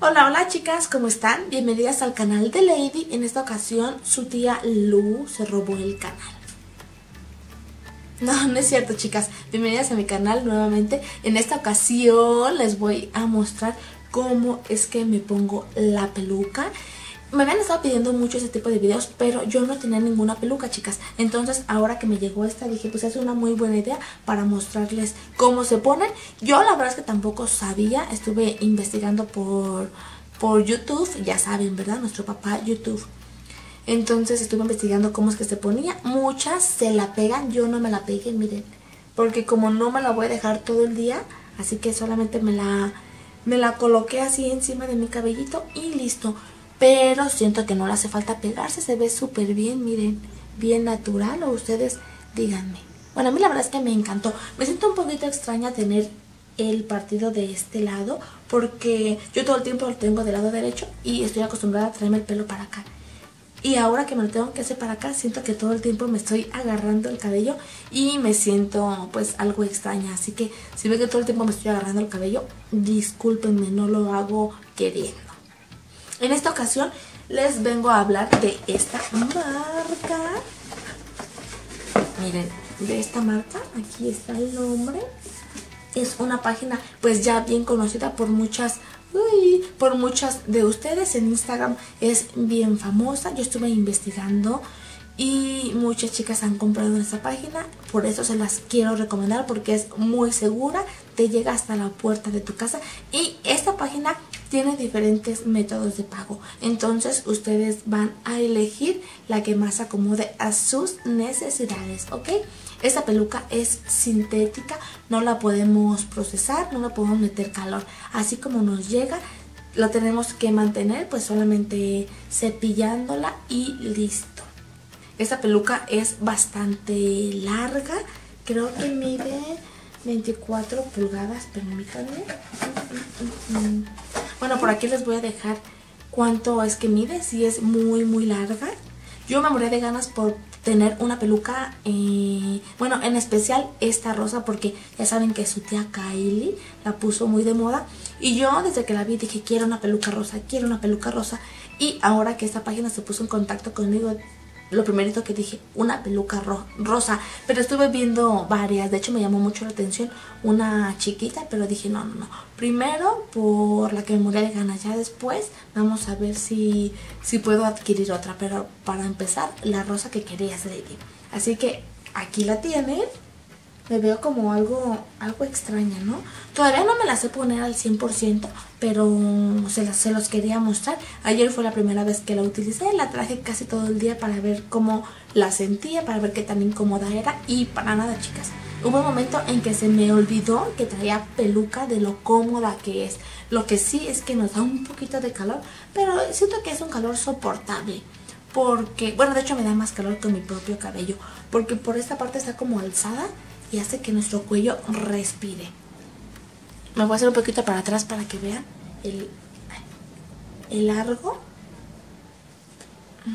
Hola, hola chicas, ¿cómo están? Bienvenidas al canal de Lady. En esta ocasión su tía Lu se robó el canal. No, no es cierto chicas. Bienvenidas a mi canal nuevamente. En esta ocasión les voy a mostrar cómo es que me pongo la peluca. Me habían estado pidiendo mucho ese tipo de videos, pero yo no tenía ninguna peluca, chicas. Entonces, ahora que me llegó esta, dije, pues es una muy buena idea para mostrarles cómo se ponen. Yo la verdad es que tampoco sabía, estuve investigando por, por YouTube, ya saben, ¿verdad? Nuestro papá YouTube. Entonces estuve investigando cómo es que se ponía. Muchas se la pegan, yo no me la pegué, miren. Porque como no me la voy a dejar todo el día, así que solamente me la, me la coloqué así encima de mi cabellito y listo. Pero siento que no le hace falta pegarse, se ve súper bien, miren, bien natural o ustedes díganme. Bueno, a mí la verdad es que me encantó. Me siento un poquito extraña tener el partido de este lado porque yo todo el tiempo lo tengo del lado derecho y estoy acostumbrada a traerme el pelo para acá. Y ahora que me lo tengo que hacer para acá, siento que todo el tiempo me estoy agarrando el cabello y me siento pues algo extraña. Así que si ven que todo el tiempo me estoy agarrando el cabello, discúlpenme, no lo hago queriendo. En esta ocasión les vengo a hablar de esta marca. Miren, de esta marca, aquí está el nombre. Es una página pues ya bien conocida por muchas uy, por muchas de ustedes en Instagram es bien famosa. Yo estuve investigando y muchas chicas han comprado en esta página, por eso se las quiero recomendar porque es muy segura, te llega hasta la puerta de tu casa y esta página tiene diferentes métodos de pago. Entonces ustedes van a elegir la que más acomode a sus necesidades, ¿ok? Esta peluca es sintética, no la podemos procesar, no la podemos meter calor. Así como nos llega, la tenemos que mantener pues solamente cepillándola y listo. Esta peluca es bastante larga, creo que mide 24 pulgadas, permítanme. Bueno, por aquí les voy a dejar cuánto es que mide, si es muy muy larga. Yo me morí de ganas por tener una peluca, eh, bueno, en especial esta rosa porque ya saben que su tía Kylie la puso muy de moda y yo desde que la vi dije quiero una peluca rosa, quiero una peluca rosa y ahora que esta página se puso en contacto conmigo lo primerito que dije, una peluca rosa. Pero estuve viendo varias, de hecho me llamó mucho la atención una chiquita, pero dije, no, no, no. Primero por la que me moría de ganas, ya después vamos a ver si, si puedo adquirir otra. Pero para empezar, la rosa que quería hacer. Así que aquí la tienen me veo como algo, algo extraña, ¿no? Todavía no me la sé poner al 100%, pero se, se los quería mostrar. Ayer fue la primera vez que la utilicé, la traje casi todo el día para ver cómo la sentía, para ver qué tan incómoda era y para nada, chicas. Hubo un momento en que se me olvidó que traía peluca de lo cómoda que es. Lo que sí es que nos da un poquito de calor, pero siento que es un calor soportable porque, bueno, de hecho me da más calor que mi propio cabello, porque por esta parte está como alzada y hace que nuestro cuello respire. Me voy a hacer un poquito para atrás para que vean el, el largo.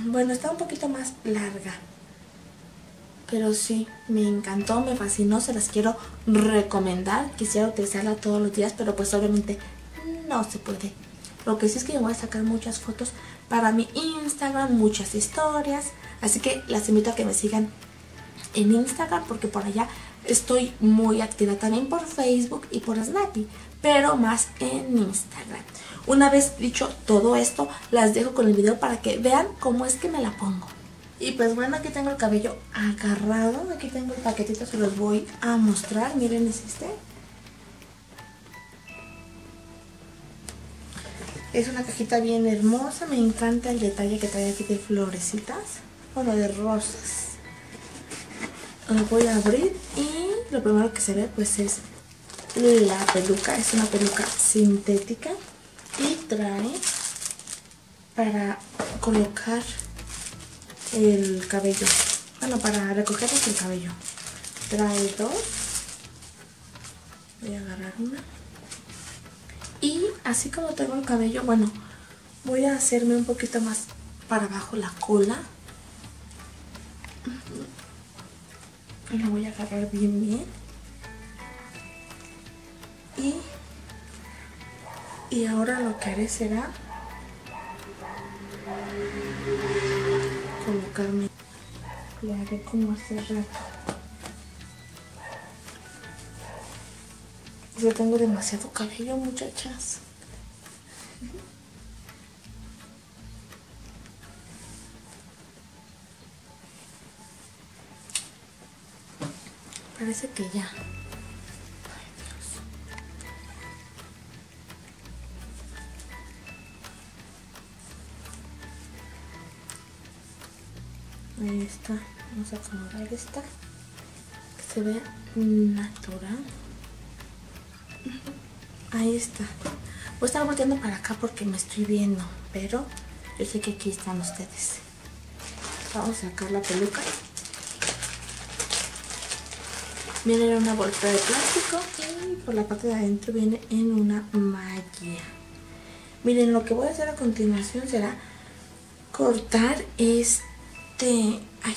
Bueno, está un poquito más larga. Pero sí, me encantó, me fascinó, se las quiero recomendar. Quisiera utilizarla todos los días, pero pues obviamente no se puede. Lo que sí es que me voy a sacar muchas fotos para mi Instagram, muchas historias. Así que las invito a que me sigan en Instagram porque por allá estoy muy activa también por Facebook y por Snappy, pero más en Instagram. Una vez dicho todo esto, las dejo con el video para que vean cómo es que me la pongo. Y pues bueno, aquí tengo el cabello agarrado, aquí tengo el paquetito, se los voy a mostrar, miren este. Es una cajita bien hermosa, me encanta el detalle que trae aquí de florecitas, bueno de rosas lo voy a abrir y lo primero que se ve pues es la peluca, es una peluca sintética y trae para colocar el cabello, bueno para recoger el cabello, trae dos, voy a agarrar una. Y así como tengo el cabello, bueno voy a hacerme un poquito más para abajo la cola lo voy a agarrar bien bien y, Y ahora lo que haré será colocarme. Le haré como hace rato. Yo tengo demasiado cabello, muchachas. Parece que ya. Ahí está. Vamos a acomodar esta. Que se vea natural. Ahí está. Voy a estar volteando para acá porque me estoy viendo. Pero yo sé que aquí están ustedes. Vamos a sacar la peluca. Viene en una bolsa de plástico y por la parte de adentro viene en una malla. Miren, lo que voy a hacer a continuación será cortar este, ay,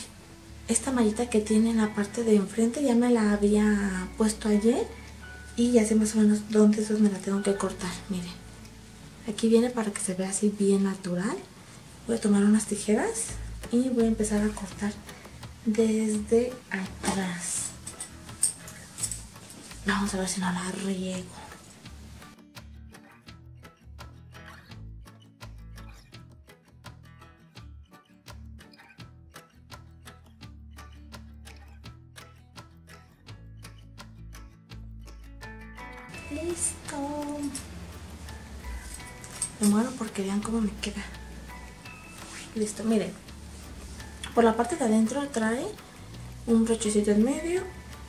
esta mallita que tiene en la parte de enfrente. Ya me la había puesto ayer y ya sé más o menos dónde eso me la tengo que cortar. Miren, aquí viene para que se vea así bien natural. Voy a tomar unas tijeras y voy a empezar a cortar desde atrás. Vamos a ver si no la riego. Listo. Me muero porque vean cómo me queda. Listo, miren. Por la parte de adentro trae un brochecito en medio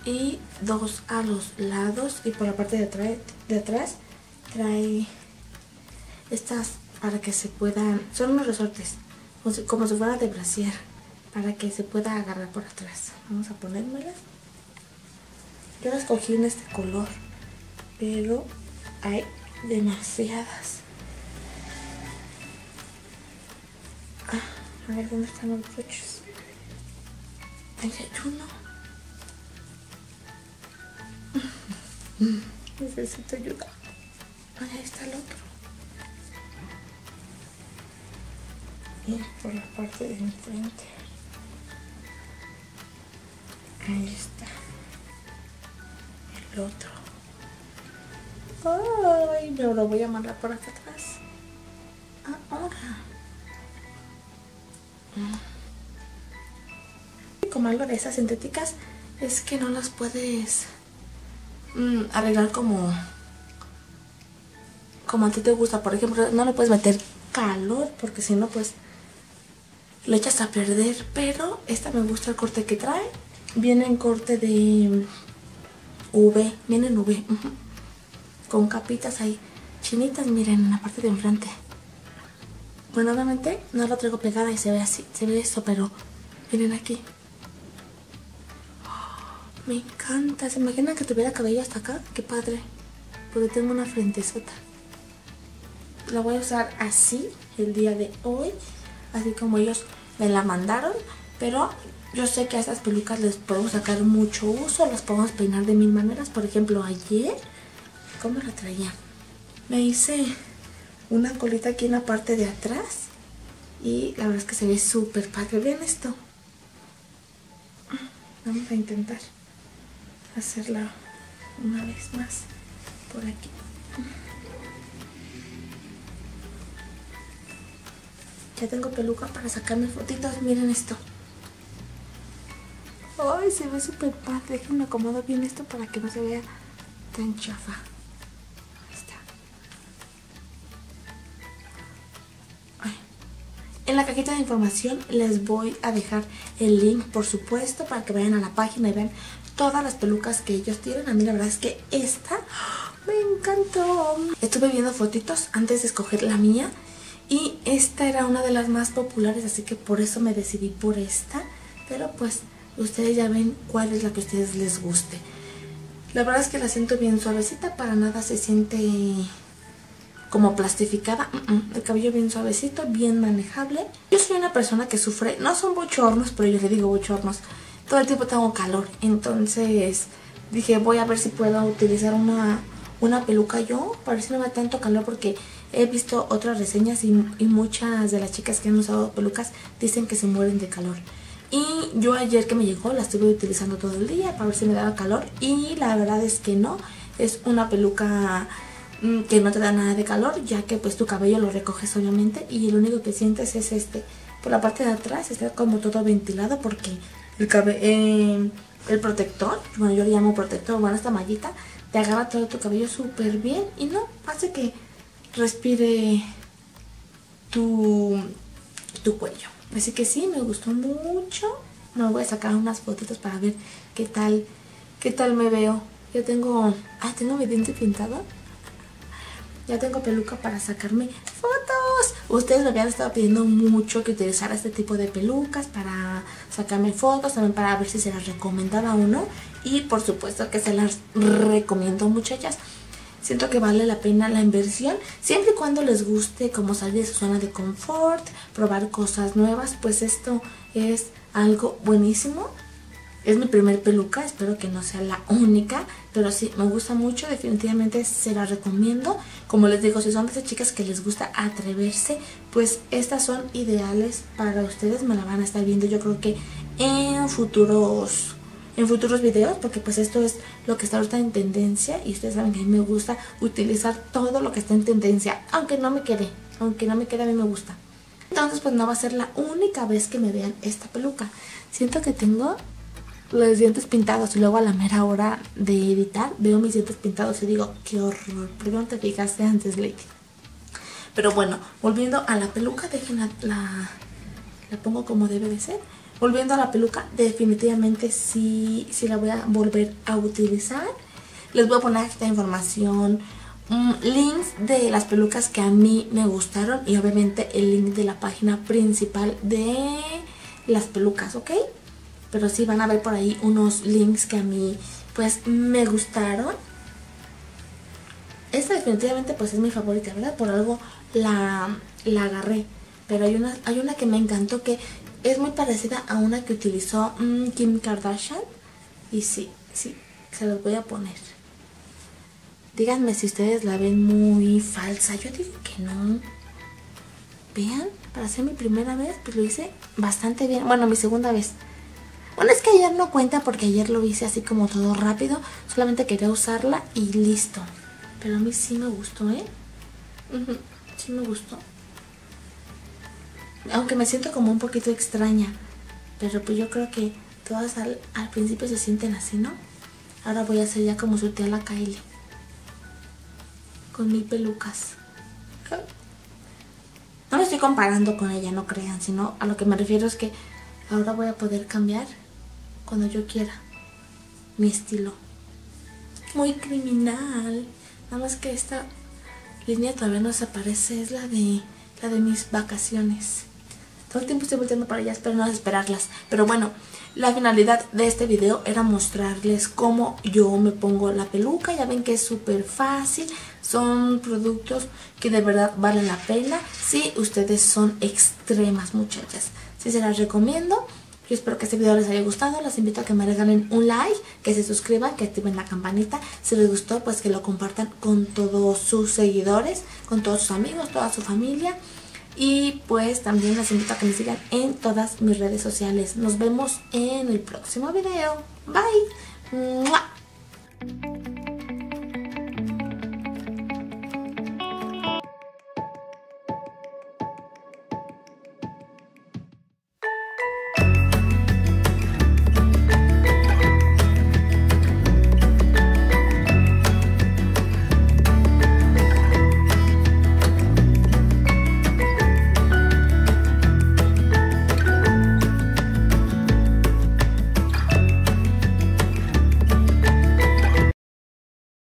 y dos a los lados y por la parte de atrás, de atrás trae estas para que se puedan, son unos resortes como si fuera de brasier para que se pueda agarrar por atrás. Vamos a ponérmelas. Yo las cogí en este color pero hay demasiadas. Ah, a ver dónde están los broches hay uno Necesito ayuda. Ahí está el otro. Y por la parte de enfrente. Ahí está. El otro. Ay, me lo voy a mandar por acá atrás. Ahora. Como algo de esas sintéticas es que no las puedes Mm, arreglar como como a ti te gusta. Por ejemplo, no le puedes meter calor porque si no, pues lo echas a perder. Pero esta me gusta el corte que trae. Viene en corte de V. Viene en V. Con capitas ahí. Chinitas, miren, en la parte de enfrente. Bueno, obviamente no la traigo pegada y se ve así. Se ve eso, pero miren aquí. Me encanta. ¿Se imaginan que tuviera cabello hasta acá? Qué padre. Porque tengo una frentezota. La voy a usar así el día de hoy. Así como ellos me la mandaron. Pero yo sé que a estas pelucas les puedo sacar mucho uso. Las podemos peinar de mil maneras. Por ejemplo, ayer... ¿Cómo la traía? Me hice una colita aquí en la parte de atrás. Y la verdad es que se ve súper padre. Vean esto. Vamos a intentar hacerla una vez más por aquí. Ya tengo peluca para sacarme fotitos. Miren esto. Ay, se ve súper padre. Déjenme acomodar bien esto para que no se vea tan chafa. En la cajita de información les voy a dejar el link, por supuesto, para que vayan a la página y vean todas las pelucas que ellos tienen. A mí la verdad es que esta me encantó. Estuve viendo fotitos antes de escoger la mía. Y esta era una de las más populares, así que por eso me decidí por esta. Pero pues ustedes ya ven cuál es la que a ustedes les guste. La verdad es que la siento bien suavecita, para nada se siente como plastificada. El cabello bien suavecito, bien manejable. Yo soy una persona que sufre, no son bochornos, pero yo le digo bochornos todo el tiempo tengo calor. Entonces dije, voy a ver si puedo utilizar una, una peluca yo, para ver si no me da tanto calor porque he visto otras reseñas y, y muchas de las chicas que han usado pelucas dicen que se mueren de calor. Y yo ayer que me llegó la estuve utilizando todo el día para ver si me daba calor y la verdad es que no. Es una peluca que no te da nada de calor ya que pues tu cabello lo recoges obviamente y lo único que sientes es este. Por la parte de atrás está como todo ventilado porque el. Eh, el protector, bueno yo le llamo protector, bueno esta mallita, te agarra todo tu cabello súper bien y no, hace que respire tu, tu cuello. Así que sí, me gustó mucho. Me voy a sacar unas fotitos para ver qué tal, qué tal me veo. Yo tengo, ah, tengo mi diente pintado. Ya tengo peluca para sacarme fotos. Ustedes me habían estado pidiendo mucho que utilizara este tipo de pelucas para sacarme fotos, también para ver si se las recomendaba o no. Y por supuesto que se las recomiendo muchachas. Siento que vale la pena la inversión, siempre y cuando les guste como salir de su zona de confort, probar cosas nuevas, pues esto es algo buenísimo. Es mi primer peluca, espero que no sea la única, pero sí, me gusta mucho, definitivamente se la recomiendo. Como les digo, si son de esas chicas que les gusta atreverse, pues estas son ideales para ustedes, me la van a estar viendo yo creo que en futuros en futuros videos porque pues esto es lo que está ahorita en tendencia y ustedes saben que a mí me gusta utilizar todo lo que está en tendencia, aunque no me quede, aunque no me quede a mí me gusta. Entonces pues no va a ser la única vez que me vean esta peluca. Siento que tengo los dientes pintados y luego a la mera hora de editar veo mis dientes pintados y digo, qué horror, ¿por qué no te fijaste antes, Lady? Pero bueno, volviendo a la peluca, dejen la, la, pongo como debe de ser. Volviendo a la peluca, definitivamente sí, sí la voy a volver a utilizar. Les voy a poner esta información, mm, links de las pelucas que a mí me gustaron y obviamente el link de la página principal de las pelucas, ¿ok? Pero sí van a ver por ahí unos links que a mí pues me gustaron. Esta definitivamente pues es mi favorita, ¿verdad? Por algo la, la agarré. Pero hay una, hay una que me encantó que es muy parecida a una que utilizó mm, Kim Kardashian. Y sí, sí, se los voy a poner. Díganme si ustedes la ven muy falsa. Yo digo que no. Vean, para ser mi primera vez, pues lo hice bastante bien. Bueno, mi segunda vez. Bueno, es que ayer no cuenta porque ayer lo hice así como todo rápido. Solamente quería usarla y listo. Pero a mí sí me gustó, ¿eh? Sí me gustó. Aunque me siento como un poquito extraña. Pero pues yo creo que todas al, principio se sienten así, ¿no? Ahora voy a hacer ya como su tía la Kylie. Con mil pelucas. No me estoy comparando con ella, no crean, sino a lo que me refiero es que ahora voy a poder cambiar cuando yo quiera mi estilo. Muy criminal. Nada más que esta línea todavía no se aparece, es la de la de mis vacaciones. Todo el tiempo estoy volteando para allá, espero no esperarlas. Pero bueno, la finalidad de este video era mostrarles cómo yo me pongo la peluca. Ya ven que es súper fácil. Son productos que de verdad valen la pena si ustedes son extremas muchachas. Si se las recomiendo. Yo espero que este video les haya gustado. Los invito a que me regalen un like, que se suscriban, que activen la campanita. Si les gustó, pues que lo compartan con todos sus seguidores, con todos sus amigos, toda su familia. Y pues también les invito a que me sigan en todas mis redes sociales. Nos vemos en el próximo video. Bye.